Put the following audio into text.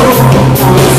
Dios.